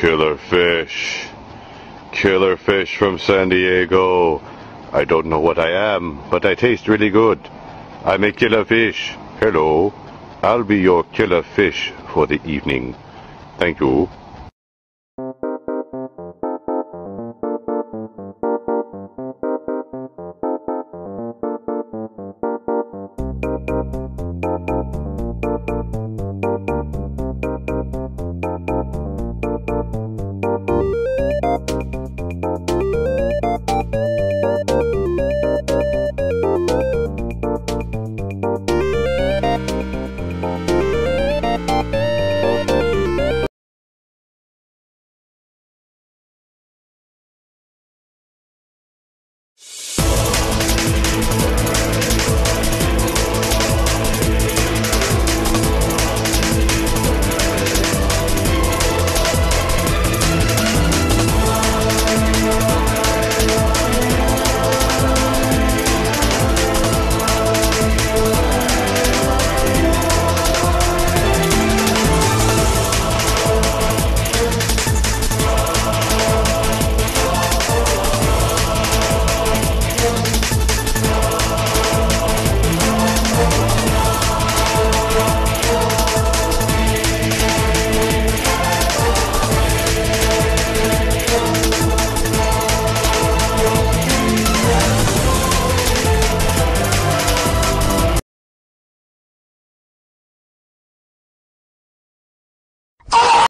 Killer fish. Killer fish from San Diego. I don't know what I am, but I taste really good. I'm a killer fish. Hello. I'll be your killer fish for the evening. Thank you. Thank you. Thank you.